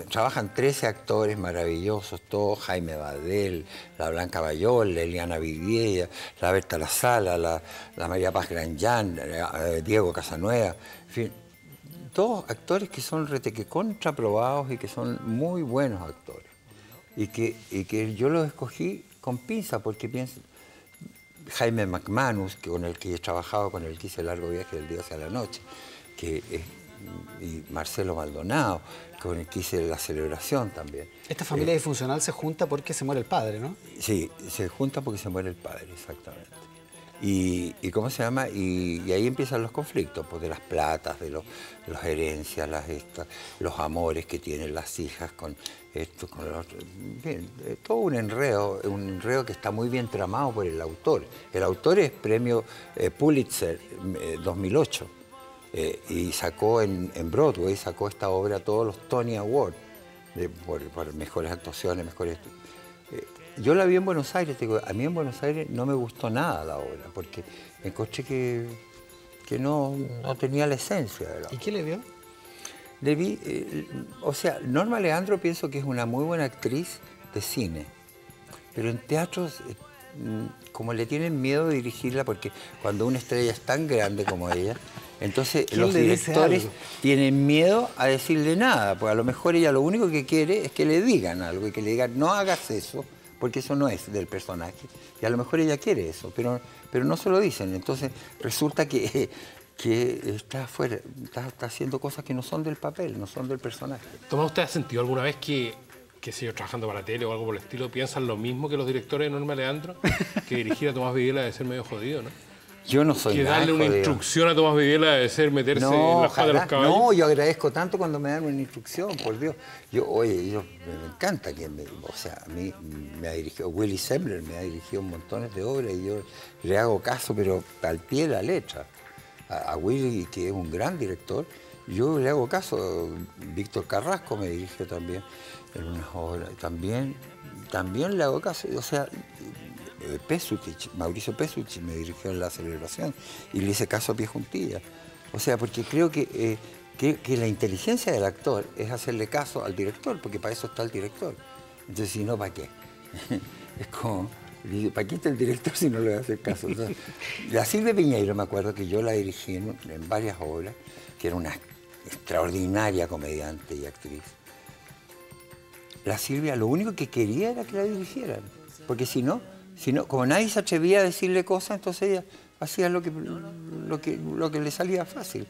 trabajan 13 actores maravillosos, todos, Jaime Badel, la Blanca Bayol, la Eliana Viviella, la Berta La Sala, la, María Paz Granján, eh, Diego Casanueva, en fin, todos actores que son reteque contraprobados y que son muy buenos actores. Y que, y que yo los escogí con pinza porque pienso, Jaime McManus, que con el que he trabajado, con el que hice el largo viaje del día hacia la noche, que es- y Marcelo Maldonado, con el que hice la celebración también. Esta familia disfuncional se junta porque se muere el padre, ¿no? Sí, se junta porque se muere el padre, exactamente. Y, ¿cómo se llama? Y, ahí empiezan los conflictos, pues de las platas, de los, las herencias, los amores que tienen las hijas con esto, con lo otro. Bien, eh, todo un enredo, un enredo que está muy bien tramado por el autor. El autor es premio eh, Pulitzer eh, 2008 eh, y sacó en, Broadway, sacó esta obra todos los Tony Awards de- por, por mejores actuaciones, mejores... yo la vi en Buenos Aires, te digo, a mí en Buenos Aires no me gustó nada la obra, porque encontré que, que no, no tenía la esencia de la ¿Y obra. qué le vio? Le vi, eh, o sea, Norma Leandro pienso que es una muy buena actriz de cine, pero en teatros, eh, mm, como le tienen miedo de dirigirla, porque cuando una estrella es tan grande como ella, entonces ¿Quién los directores tienen miedo a decirle nada, porque a lo mejor ella lo único que quiere es que le digan algo y que le digan, no hagas eso, porque eso no es del personaje. Y a lo mejor ella quiere eso, pero, pero no se lo dicen. Entonces resulta que, que está afuera, está, haciendo cosas que no son del papel, no son del personaje. Tomás, ¿usted ha sentido alguna vez que, que si yo trabajando para tele o algo por el estilo, piensan lo mismo que los directores de Norma Leandro? Que dirigir a Tomás Vidiela debe ser medio jodido, ¿no? Yo no soy que nada darle una jodido. instrucción a Tomás Vidiela debe ser meterse en la jada de los caballos. no, yo agradezco tanto cuando me dan una instrucción, por Dios. Yo, oye, yo, me encanta que me, o sea, a mí me ha dirigido, Willy Sembler me ha dirigido montones de obras y yo le hago caso, pero al pie de la letra. A, a Willy, que es un gran director, yo le hago caso. Víctor Carrasco me dirigió también en unas obras. También, también le hago caso. O sea, Pesutich, Mauricio Pesutich me dirigió en la celebración y le hice caso a pie juntilla. O sea, porque creo que, eh, que, que la inteligencia del actor es hacerle caso al director, porque para eso está el director. Entonces, si no, ¿para qué? es como, ¿para qué está el director si no le va a hacer caso? O sea, la Silvia Piñeiro, me acuerdo que yo la dirigí en, en varias obras, que era una extraordinaria comediante y actriz la Silvia lo único que quería era que la dirigieran. Porque si no, si no como nadie se atrevía a decirle cosas, entonces ella hacía lo que, lo que, lo que le salía fácil.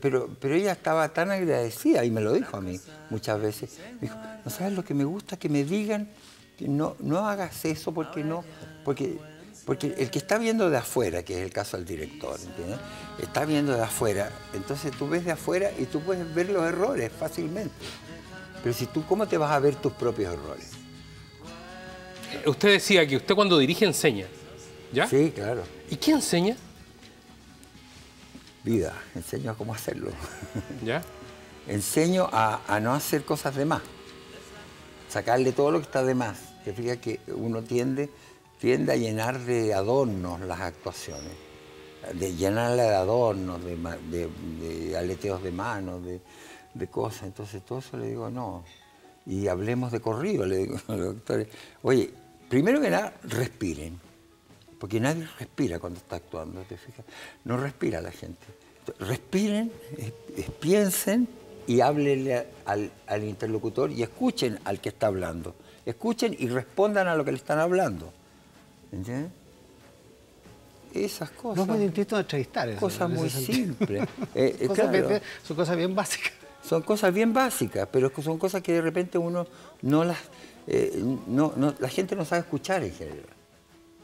Pero, pero ella estaba tan agradecida y me lo dijo a mí muchas veces. Me dijo, no sabes lo que me gusta que me digan que no, no hagas eso porque no, porque, porque el que está viendo de afuera, que es el caso del director, ¿entiendes? Está viendo de afuera, entonces tú ves de afuera y tú puedes ver los errores fácilmente. Pero si tú, ¿cómo te vas a ver tus propios errores? Usted decía que usted cuando dirige enseña. ¿Ya? Sí, claro. ¿Y qué enseña? Vida, enseño a cómo hacerlo. ¿Ya? enseño a, a no hacer cosas de más. Sacarle todo lo que está de más. Que fíjate que uno tiende, tiende a llenar de adornos las actuaciones. De llenarla de adornos, de, de- de aleteos de manos, de, de cosas. Entonces todo eso le digo, no. Y hablemos de corrido, le digo a los actores. Oye, primero que nada, respiren. Porque nadie respira cuando está actuando, ¿te fijas? No respira la gente. Respiren, es- es- piensen y háblenle al, al interlocutor y escuchen al que está hablando. Escuchen y respondan a lo que le están hablando. ¿Entiendes? Esas cosas. No es muy distinto de entrevistar. eso, Cosas muy simples. Eh, eh, Cosas claro. bien- son cosas bien básicas. Son cosas bien básicas, pero son cosas que de repente uno no las... eh, no, la gente no sabe escuchar en general.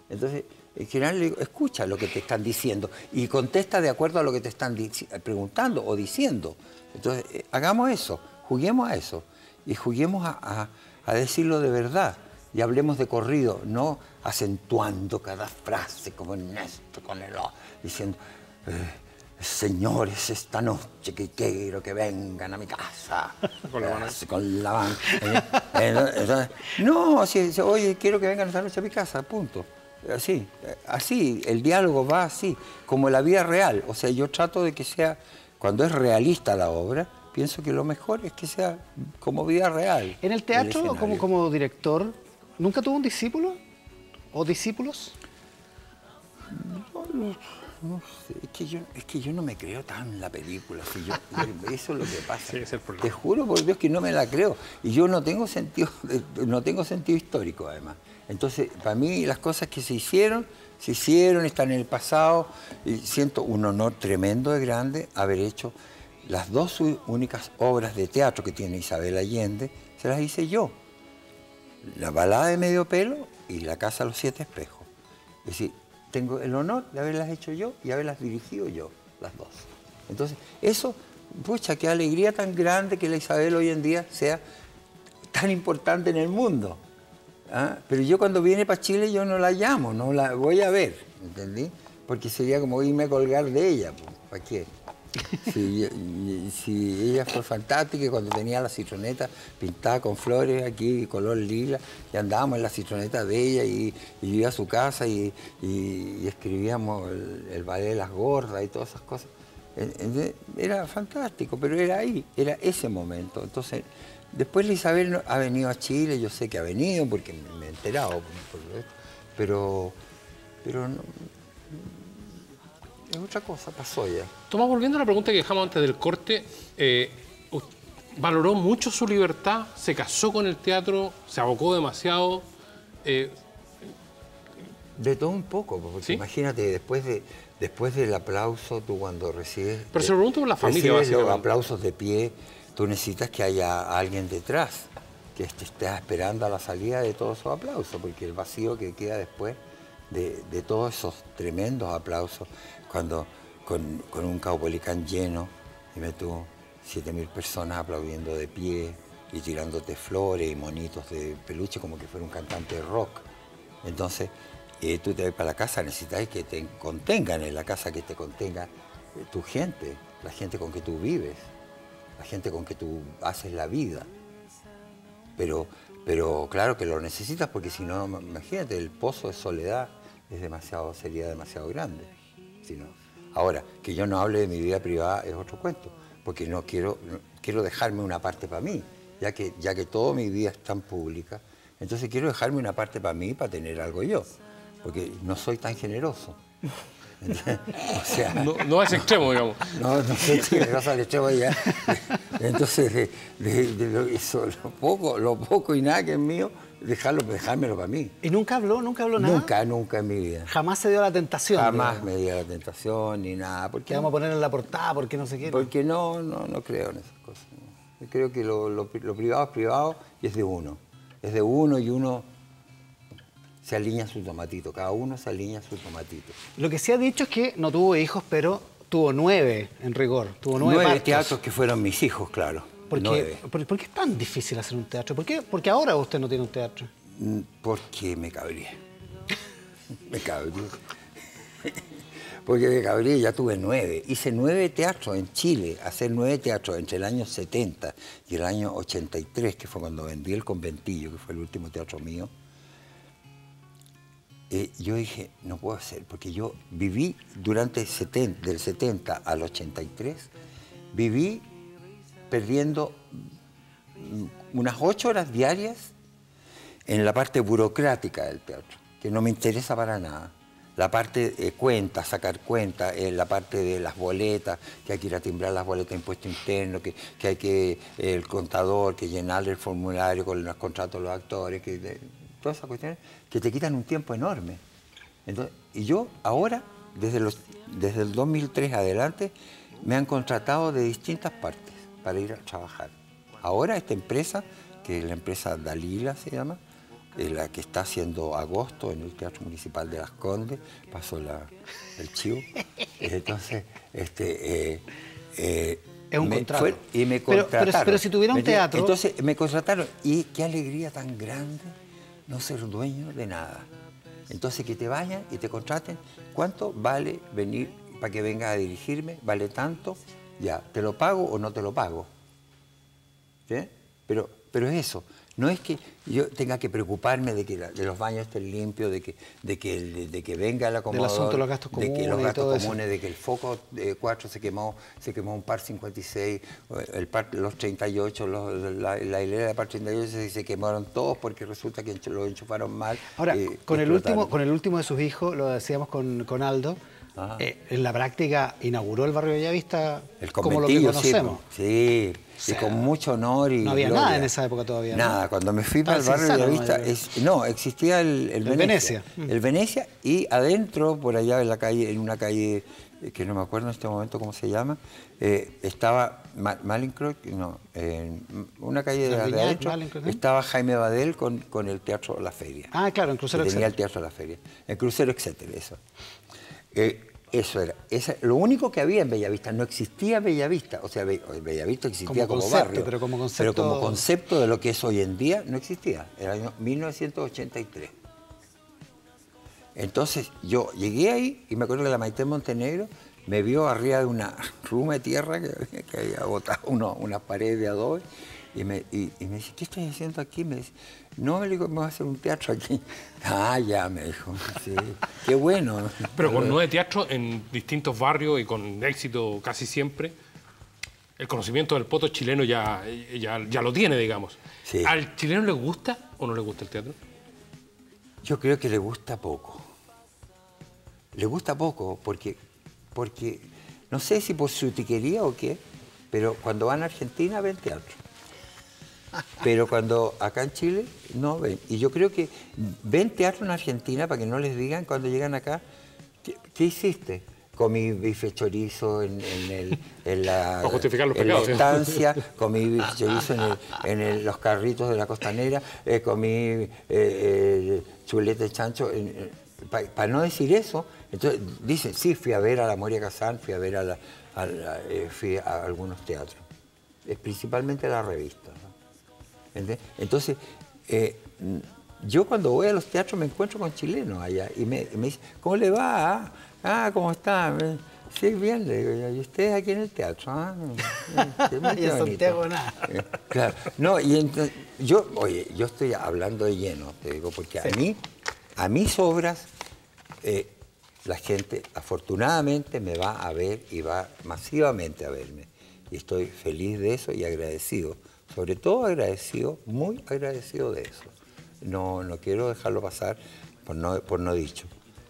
Entonces, en general escucha lo que te están diciendo y contesta de acuerdo a lo que te están preguntando o diciendo. Entonces, eh, hagamos eso, juguemos a eso y juguemos a, a- decirlo de verdad y hablemos de corrido, no acentuando cada frase como en esto, con el diciendo, eh, señores, esta noche que quiero que vengan a mi casa. Con la mano. Eh, con la mano. Eh, entonces, no, si, oye, quiero que vengan esta noche a mi casa, punto. Así, eh, así, el diálogo va así, como la vida real. O sea, yo trato de que sea, cuando es realista la obra, pienso que lo mejor es que sea como vida real. En el teatro, como, escenario. como director, ¿nunca tuvo un discípulo? ¿O discípulos? No sé, es que, yo, es que yo no me creo tan la película. si yo- eso es lo que pasa. Sí, ese es el problema. Te juro por Dios que no me la creo. Y yo no tengo sentido, no tengo sentido histórico además. Entonces, para mí las cosas que se hicieron, se hicieron, están en el pasado. Y siento un honor tremendo de grande haber hecho las dos únicas obras de teatro que tiene Isabel Allende, se las hice yo. La balada de medio pelo y la casa de los siete espejos. Es decir, tengo el honor de haberlas hecho yo y haberlas dirigido yo, las dos. Entonces, eso, pucha, qué alegría tan grande que la Isabel hoy en día sea tan importante en el mundo. ¿ah? Pero yo cuando viene para Chile yo no la llamo, no la voy a ver, ¿entendí? Porque sería como irme a colgar de ella, pues, ¿para qué? Y- si ella fue fantástica cuando tenía la citroneta pintada con flores aquí, color lila, y andábamos en la citroneta de ella y, y iba a su casa y, y- escribíamos el, ballet de las gordas y todas esas cosas. Era fantástico, pero era ahí, era ese momento. Entonces, después la Isabel ha venido a Chile, yo sé que ha venido porque me, he enterado, pero, pero no, es otra cosa, pasó ya. Tomás, volviendo a la pregunta que dejamos antes del corte, eh, valoró mucho su libertad, se casó con el teatro, se abocó demasiado. eh, De todo un poco, porque ¿Sí? imagínate, después, de, después del aplauso, tú cuando recibes... Pero se lo pregunto por la familia, recibes los aplausos de pie, tú necesitas que haya alguien detrás, que te esté esperando a la salida de todos esos aplausos, porque el vacío que queda después de, de todos esos tremendos aplausos, cuando con, con un Caupolicán lleno, dime tú, 7.000 personas aplaudiendo de pie y tirándote flores y monitos de peluche como que fuera un cantante de rock. Entonces, eh, tú te vas para la casa, necesitas que te contengan en la casa, que te contenga eh, tu gente, la gente con que tú vives, la gente con que tú haces la vida. Pero, pero claro que lo necesitas porque si no, imagínate, el pozo de soledad es demasiado, sería demasiado grande. Ahora, que yo no hable de mi vida privada es otro cuento, porque no quiero, no- quiero dejarme una parte para mí, ya que, ya que toda mi vida es tan pública, entonces quiero dejarme una parte para mí para tener algo yo, porque no soy tan generoso. o sea, no, no a ese extremo, digamos. no, no sé si le al extremo ya. Entonces, de, de- de lo, eso, lo poco, lo poco y nada que es mío, dejarlo, dejármelo para mí. ¿Y nunca habló, nunca habló nada? Nunca, nunca en mi vida. Jamás se dio la tentación. Jamás digamos. me dio la tentación ni nada. Porque, Te vamos a poner en la portada porque no sé qué. porque no, no, no creo en esas cosas. Yo creo que lo, lo pri- lo privado es privado y es de uno. Es de uno y uno se alinea su tomatito. Cada uno se alinea su tomatito. Lo que se ha dicho es que no tuvo hijos, pero tuvo nueve en rigor. Tuvo nueve, Nueve teatros que fueron mis hijos, claro. ¿Por qué, Nueve. por, por qué es tan difícil hacer un teatro? ¿Por qué? Porque ahora usted no tiene un teatro. Mm, Porque me cabré. Me cabré. Porque me cabré, ya tuve nueve. Hice nueve teatros en Chile, hacer nueve teatros entre el año 70 y el año 83, que fue cuando vendí el conventillo, que fue el último teatro mío. Eh, yo dije, no puedo hacer, porque yo viví durante el 70, del 70 al 83, viví perdiendo unas ocho horas diarias en la parte burocrática del teatro, que no me interesa para nada. La parte de cuentas, sacar cuentas, eh, la parte de las boletas, que hay que ir a timbrar las boletas de impuesto interno, que, que hay que, eh, el contador, que llenar el formulario con los contratos de los actores, que, todas esas cuestiones que te quitan un tiempo enorme. Entonces, y yo ahora, desde, los, desde el 2003 adelante, me han contratado de distintas partes para ir a trabajar. Ahora esta empresa, que es la empresa Dalila se llama, es la que está haciendo agosto en el Teatro Municipal de Las Condes, pasó la, el chivo. Entonces, este, eh, eh, Es un me contrato. fue- y me Pero- pero- contrataron. pero si tuviera un teatro- Entonces me contrataron y qué alegría tan grande no ser dueño de nada. Entonces que te vayan y te contraten, ¿cuánto vale venir para que vengas a dirigirme? ¿Vale tanto? Ya, ¿te lo pago o no te lo pago? ¿Sí? Pero, pero es eso. No es que yo tenga que preocuparme de que la- de los baños estén limpios, de que, de que, el- de que venga el acomodador, asunto de los gastos de que comunes los gastos eso. comunes, de que el foco de 4 se quemó, se quemó un par 56, el par, los 38, los- la, la hilera de par 38 se, se quemaron todos porque resulta que lo enchufaron mal. Ahora, y con, el último, con el último de sus hijos, lo decíamos con, con Aldo, Ajá. eh, en la práctica inauguró el barrio Bellavista El como lo que sí, conocemos. Sí, sea, y con mucho honor y no había gloria. nada en esa época todavía, ¿no? Nada, cuando me fui para el barrio de Bellavista, es- no, existía el, el El Venecia. Venecia. Mm. El Venecia y adentro, por allá en la calle, en una calle eh, que no me acuerdo en este momento cómo se llama, eh, estaba Ma- Malincroft, no, en una calle de, la de adentro, ¿eh? estaba Jaime Badel con, con el Teatro La Feria. Ah, claro, en Crucero que tenía el Etcétera. Teatro La Feria. El Crucero, etcétera, eso. Eh, eso era. Esa- lo único que había en Bellavista, no existía Bellavista. O sea, Be- Bellavista existía Como barrio. pero como concepto- Pero como concepto de lo que es hoy en día, no existía. Era el año 1983. Entonces yo llegué ahí y me acuerdo que la Maite Montenegro me vio arriba de una ruma de tierra que, había- que había botado uno- una pared de adobe y me, y, y me dice, ¿qué estoy haciendo aquí? Me dice, no, le digo, me voy a hacer un teatro aquí. Ah, ya, me dijo, sí, qué bueno. Pero con nueve teatros en distintos barrios y con éxito casi siempre, el conocimiento del poto chileno ya, ya, ya lo tiene, digamos. Sí. ¿Al chileno le gusta o no le gusta el teatro? Yo creo que le gusta poco. Le gusta poco porque, porque no sé si por su tiquería o qué, pero cuando van a Argentina ven teatro. Pero cuando acá en Chile no ven. Y yo creo que ven teatro en Argentina para que no les digan cuando llegan acá, ¿qué, qué hiciste? Comí bife chorizo en, en el- en la, justificar los en pecados, ¿eh? estancia, comí bife chorizo en, el- en el- los carritos de la costanera, eh, comí eh, eh, chuleta de chancho. Para no decir eso, entonces dicen, sí, fui a ver a la Moria Kazán, fui a ver a, la, a la- eh, fui a algunos teatros, eh, principalmente a la revista. Entonces, eh, mm, yo cuando voy a los teatros me encuentro con chilenos allá y me, me dicen, ¿cómo le va? Ah, Ah, ¿cómo está? Sí, bien, le digo, ¿y usted aquí en el teatro? Ah, mm, Y en bonito". Santiago nada. Eh, Claro, no, y entonces, yo, oye, yo estoy hablando de lleno, te digo, porque a mí, a mis obras, eh, la gente afortunadamente me va a ver y va masivamente a verme. Y estoy feliz de eso y agradecido. Sobre todo agradecido, muy agradecido de eso. No, no quiero dejarlo pasar por no, por no dicho.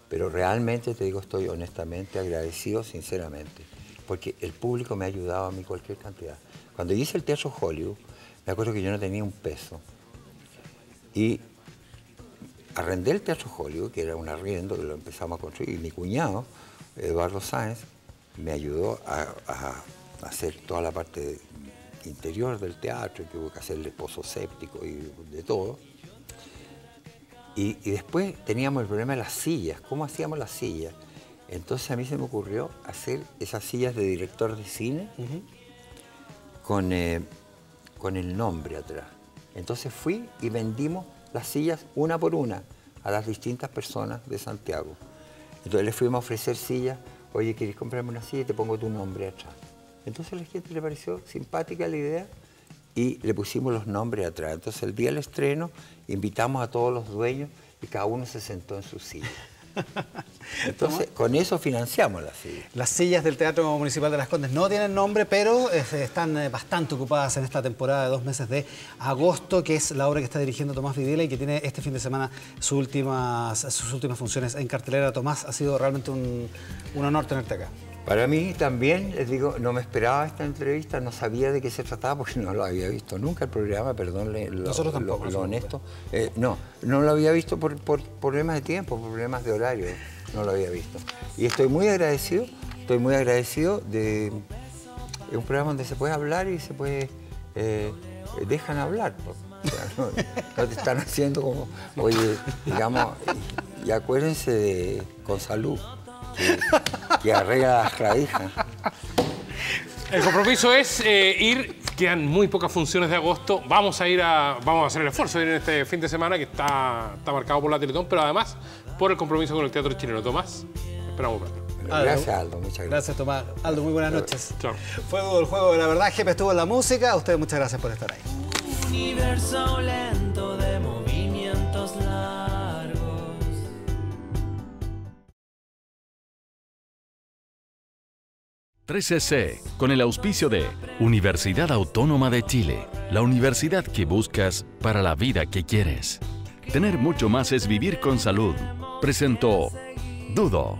Pero realmente te digo, estoy honestamente agradecido, sinceramente. Porque el público me ha ayudado a mí cualquier cantidad. Cuando hice el Teatro Hollywood, me acuerdo que yo no tenía un peso. Y arrendé el Teatro Hollywood, que era un arriendo que lo empezamos a construir, y mi cuñado, Eduardo Sáenz, me ayudó a, a hacer toda la parte de- interior del teatro, que hubo que hacerle pozo séptico y de todo. Y, y después teníamos el problema de las sillas, ¿cómo hacíamos las sillas? Entonces a mí se me ocurrió hacer esas sillas de director de cine con, eh, con el nombre atrás. Entonces fui y vendimos las sillas una por una a las distintas personas de Santiago. Entonces le fuimos a ofrecer sillas, oye, ¿quieres comprarme una silla y te pongo tu nombre atrás? Entonces a la gente le pareció simpática la idea y le pusimos los nombres atrás. Entonces el día del estreno invitamos a todos los dueños y cada uno se sentó en su silla. Entonces con eso financiamos la silla. Las sillas del Teatro Municipal de Las Condes no tienen nombre, pero eh, están eh, bastante ocupadas en esta temporada de dos meses de agosto, que es la obra que está dirigiendo Tomás Videla y que tiene este fin de semana sus últimas, sus últimas funciones en cartelera. Tomás, ha sido realmente un, un honor tenerte acá. Para mí también, les digo, no me esperaba esta entrevista, no sabía de qué se trataba porque no lo había visto nunca el programa, perdón lo, Nosotros tampoco, lo- honesto. Eh, no, no lo había visto por, por problemas de tiempo, por problemas de horario, no lo había visto. Y estoy muy agradecido, estoy muy agradecido de un programa donde se puede hablar y se puede, eh, dejan hablar. pues. O sea, no, no te están haciendo como, oye, digamos, y, y acuérdense de con salud, que, que arregla las clavijas. El compromiso es eh, ir, quedan muy pocas funciones de agosto, vamos a ir a, vamos a hacer el esfuerzo de ir en este fin de semana que está, está marcado por la Teletón, pero además por el compromiso con el teatro chileno. Tomás, esperamos verlo. Aldo. Gracias, Aldo, muchas gracias. Gracias, Tomás. Aldo, muy buenas noches. Chao. Fue el juego de la verdad, Jefe estuvo en la música. A ustedes muchas gracias por estar ahí. universo lento de 13C, con el auspicio de Universidad Autónoma de Chile, la universidad que buscas para la vida que quieres. Tener mucho más es vivir con salud. Presentó Dudo,